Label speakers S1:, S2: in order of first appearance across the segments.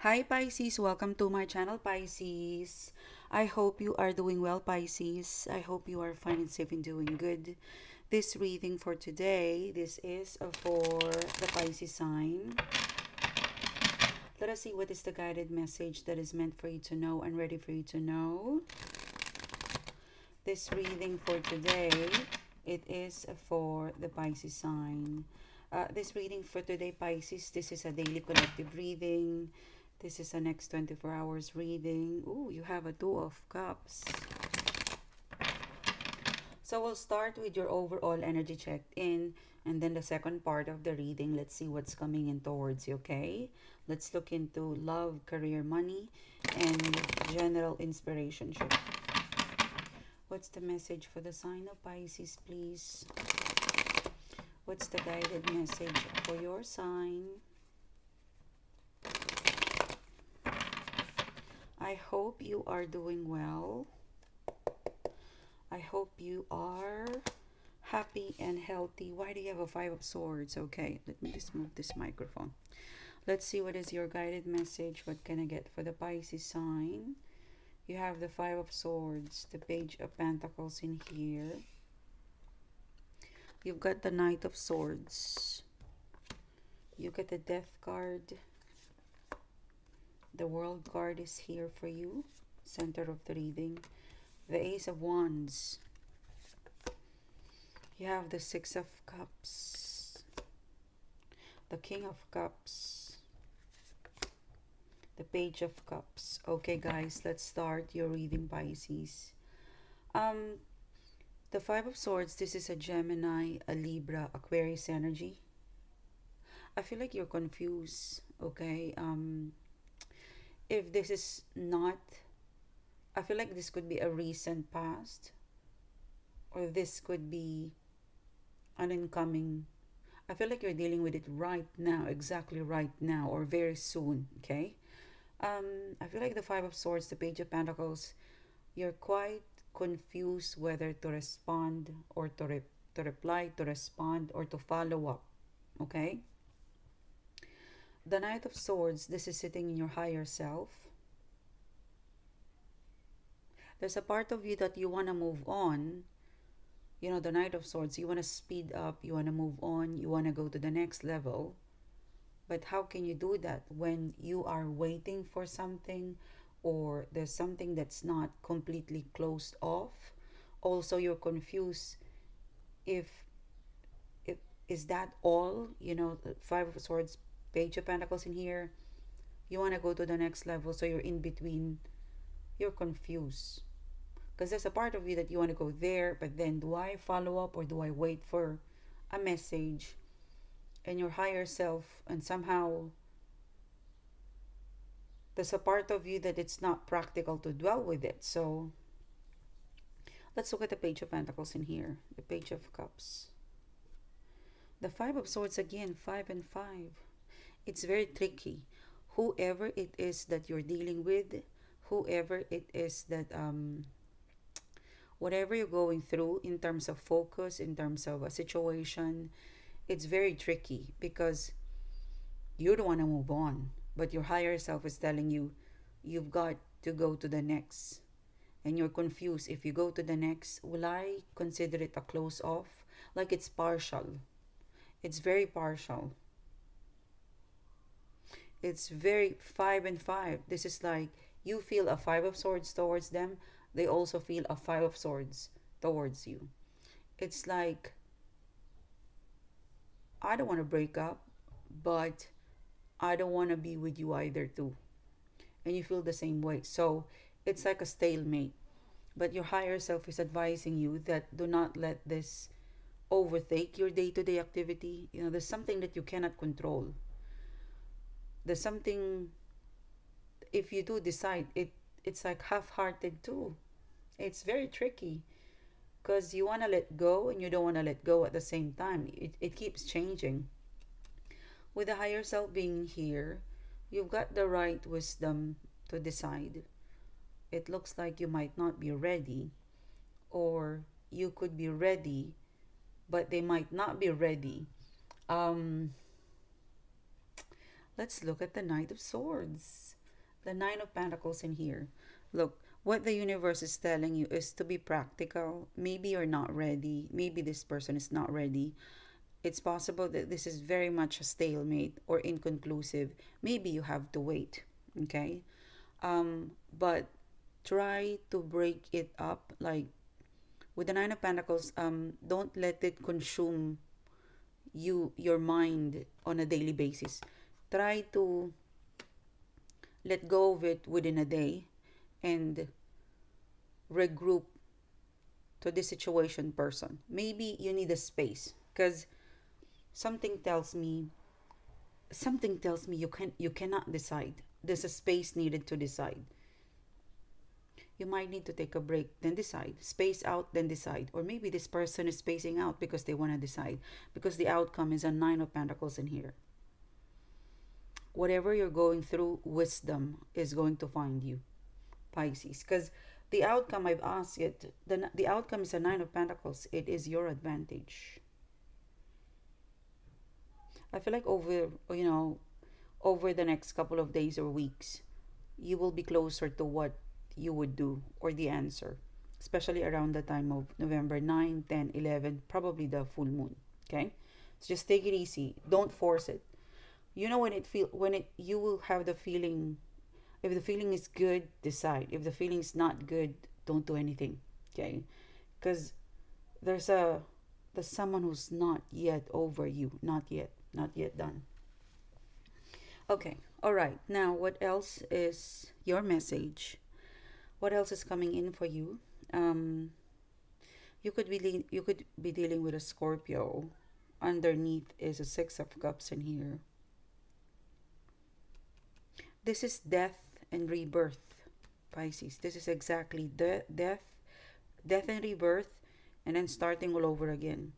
S1: Hi Pisces, welcome to my channel Pisces. I hope you are doing well Pisces. I hope you are fine and safe and doing good. This reading for today, this is for the Pisces sign. Let us see what is the guided message that is meant for you to know and ready for you to know. This reading for today, it is for the Pisces sign. Uh, this reading for today, Pisces, this is a daily collective reading. This is a next 24 hours reading. Ooh, you have a Two of Cups. So we'll start with your overall energy checked in and then the second part of the reading, let's see what's coming in towards you, okay? Let's look into love, career, money, and general inspiration. What's the message for the sign of Pisces, please? What's the guided message for your sign? I hope you are doing well. I hope you are happy and healthy. Why do you have a Five of Swords? Okay, let me just move this microphone. Let's see what is your guided message. What can I get for the Pisces sign? You have the Five of Swords, the Page of Pentacles in here. You've got the Knight of Swords. You get the Death card. The World card is here for you. Center of the reading. The Ace of Wands. You have the Six of Cups. The King of Cups the page of cups okay guys let's start your reading pisces um the five of swords this is a gemini a libra aquarius energy i feel like you're confused okay um if this is not i feel like this could be a recent past or this could be an incoming I feel like you're dealing with it right now, exactly right now, or very soon, okay? um, I feel like the Five of Swords, the Page of Pentacles, you're quite confused whether to respond or to, re to reply, to respond, or to follow up. Okay? The Knight of Swords, this is sitting in your higher self. There's a part of you that you want to move on. You know, the Knight of Swords, you want to speed up, you want to move on, you want to go to the next level but how can you do that when you are waiting for something or there's something that's not completely closed off? Also, you're confused if if is that all? You know, Five of Swords, Page of Pentacles in here. You want to go to the next level, so you're in between. You're confused because there's a part of you that you want to go there, but then do I follow up or do I wait for a message? and your higher self and somehow there's a part of you that it's not practical to dwell with it so let's look at the page of pentacles in here the page of cups the five of swords again five and five it's very tricky whoever it is that you're dealing with whoever it is that um whatever you're going through in terms of focus in terms of a situation it's very tricky because you don't want to move on, but your higher self is telling you you've got to go to the next. And you're confused. If you go to the next, will I consider it a close off? Like it's partial. It's very partial. It's very five and five. This is like you feel a five of swords towards them. They also feel a five of swords towards you. It's like I don't want to break up, but I don't want to be with you either too. And you feel the same way. So it's like a stalemate. But your higher self is advising you that do not let this overtake your day-to-day activity. You know, there's something that you cannot control. There's something if you do decide it it's like half-hearted too. It's very tricky because you want to let go and you don't want to let go at the same time. It, it keeps changing. With the higher self being here, you've got the right wisdom to decide. It looks like you might not be ready, or you could be ready, but they might not be ready. Um, let's look at the Knight of Swords. The Nine of Pentacles in here. Look, what the universe is telling you is to be practical. Maybe you're not ready. Maybe this person is not ready. It's possible that this is very much a stalemate or inconclusive. Maybe you have to wait. Okay? Um, but try to break it up. Like with the Nine of Pentacles, um, don't let it consume you your mind on a daily basis. Try to let go of it within a day and regroup to the situation person. Maybe you need a space because something tells me something tells me you can you cannot decide. There's a space needed to decide. You might need to take a break, then decide. Space out, then decide. Or maybe this person is spacing out because they want to decide. Because the outcome is a nine of pentacles in here whatever you're going through, wisdom is going to find you, Pisces. Because the outcome I've asked it, the, the outcome is a Nine of Pentacles. It is your advantage. I feel like over, you know, over the next couple of days or weeks, you will be closer to what you would do or the answer, especially around the time of November 9, 10, 11, probably the full moon. Okay? So just take it easy. Don't force it you know when it feel when it you will have the feeling if the feeling is good decide. If the feeling is not good don't do anything okay? Because there's a there's someone who's not yet over you not yet not yet done. Okay all right now what else is your message? What else is coming in for you? Um you could be you could be dealing with a scorpio. Underneath is a six of cups in here this is death and rebirth, Pisces. This is exactly the death, death and rebirth, and then starting all over again.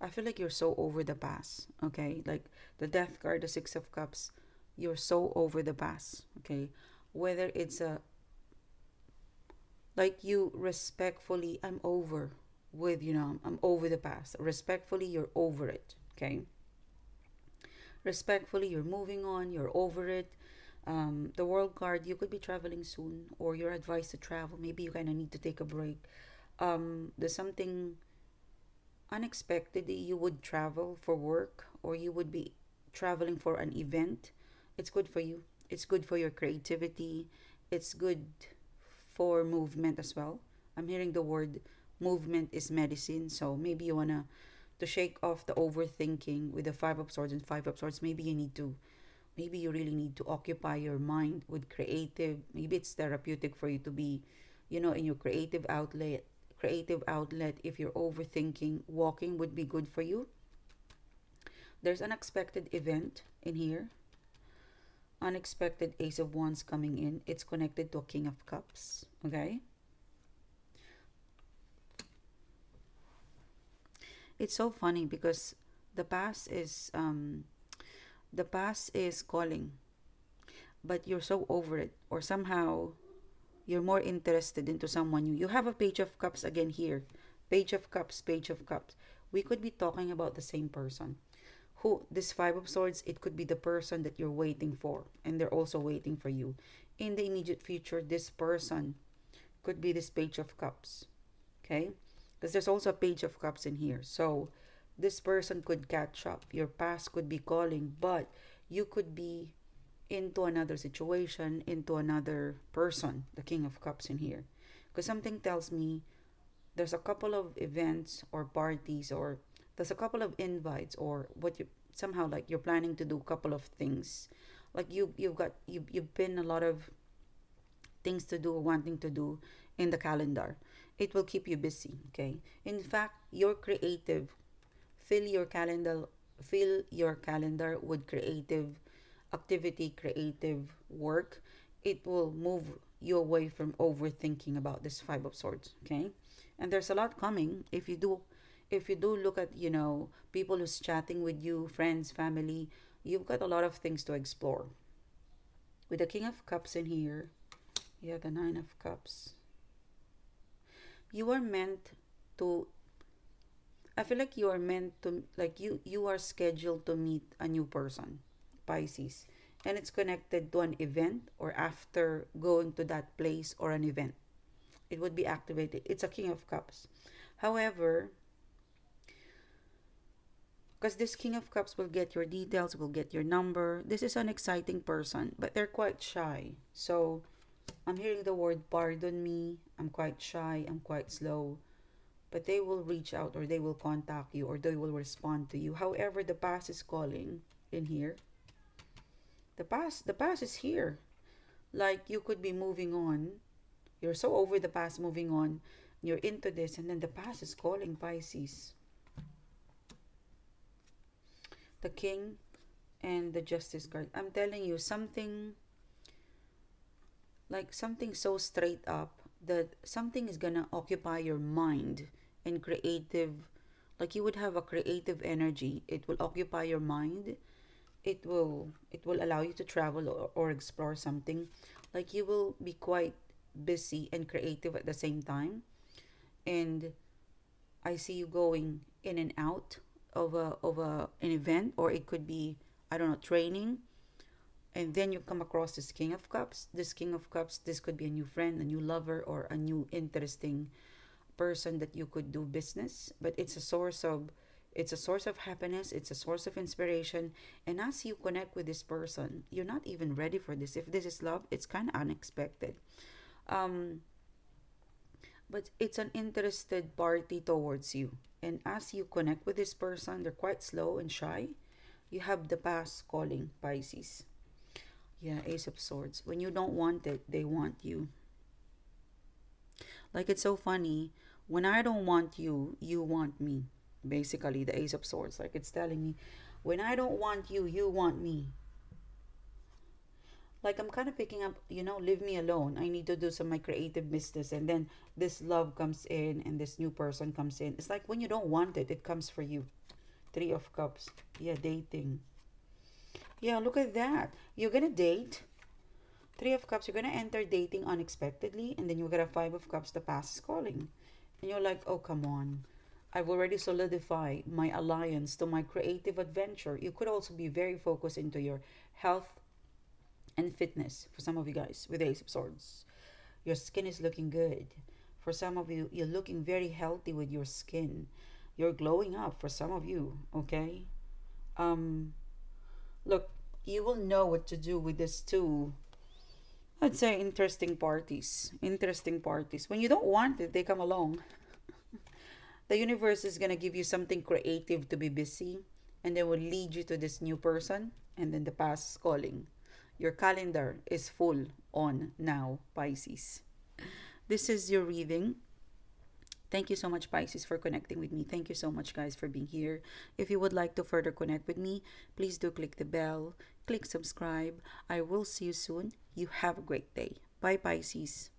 S1: I feel like you're so over the past, okay? Like the death card, the six of cups, you're so over the past, okay? Whether it's a like you respectfully, I'm over with, you know, I'm over the past. Respectfully, you're over it, okay? Respectfully you're moving on you're over it. Um, the world card you could be traveling soon or you're advised to travel maybe you kind of need to take a break. Um, there's something unexpected you would travel for work or you would be traveling for an event. It's good for you. It's good for your creativity. It's good for movement as well. I'm hearing the word movement is medicine so maybe you want to to shake off the overthinking with the five of swords and five of swords maybe you need to maybe you really need to occupy your mind with creative maybe it's therapeutic for you to be you know in your creative outlet creative outlet. If you're overthinking walking would be good for you. There's an unexpected event in here. Unexpected ace of wands coming in. It's connected to a king of cups okay it's so funny because the past is um the past is calling but you're so over it or somehow you're more interested into someone new. You have a page of cups again here. Page of cups page of cups. We could be talking about the same person. Who this five of swords it could be the person that you're waiting for and they're also waiting for you. In the immediate future this person could be this page of cups. Okay because there's also a page of cups in here. So this person could catch up. Your past could be calling but you could be into another situation into another person the king of cups in here. Because something tells me there's a couple of events or parties or there's a couple of invites or what you somehow like you're planning to do a couple of things. Like you you've got you you've been a lot of things to do wanting to do in the calendar it will keep you busy okay? In fact you're creative fill your calendar fill your calendar with creative activity creative work it will move you away from overthinking about this five of swords okay? And there's a lot coming if you do if you do look at you know people who's chatting with you friends family you've got a lot of things to explore. With the king of cups in here yeah the nine of cups you are meant to I feel like you are meant to like you you are scheduled to meet a new person, Pisces. And it's connected to an event or after going to that place or an event. It would be activated. It's a King of Cups. However, because this King of Cups will get your details, will get your number. This is an exciting person, but they're quite shy. So I'm hearing the word pardon me. I'm quite shy. I'm quite slow. But they will reach out or they will contact you or they will respond to you however the past is calling in here. The past the past is here. Like you could be moving on. You're so over the past moving on. You're into this and then the past is calling pisces. The king and the justice card. I'm telling you something like something so straight up that something is gonna occupy your mind and creative like you would have a creative energy. It will occupy your mind. It will it will allow you to travel or, or explore something. Like you will be quite busy and creative at the same time. And i see you going in and out of a of a an event or it could be i don't know training and then you come across this king of cups. This king of cups this could be a new friend a new lover or a new interesting person that you could do business. But it's a source of it's a source of happiness it's a source of inspiration. And as you connect with this person you're not even ready for this. If this is love it's kind of unexpected. Um but it's an interested party towards you. And as you connect with this person they're quite slow and shy. You have the past calling pisces yeah ace of swords when you don't want it they want you like it's so funny when I don't want you, you want me. Basically, the Ace of Swords. Like it's telling me, when I don't want you, you want me. Like I'm kind of picking up, you know, leave me alone. I need to do some my creative business. And then this love comes in and this new person comes in. It's like when you don't want it, it comes for you. Three of Cups. Yeah, dating. Yeah, look at that. You're going to date. Three of Cups, you're going to enter dating unexpectedly. And then you get a Five of Cups, the past is calling and you're like, oh, come on. I've already solidified my alliance to my creative adventure. You could also be very focused into your health and fitness for some of you guys with Ace of Swords. Your skin is looking good. For some of you, you're looking very healthy with your skin. You're glowing up for some of you, okay? Um, look, you will know what to do with this too I'd say interesting parties. Interesting parties. When you don't want it, they come along. the universe is going to give you something creative to be busy and they will lead you to this new person and then the past is calling. Your calendar is full on now, Pisces. This is your reading. Thank you so much, Pisces, for connecting with me. Thank you so much, guys, for being here. If you would like to further connect with me, please do click the bell, click subscribe. I will see you soon. You have a great day. Bye, Pisces.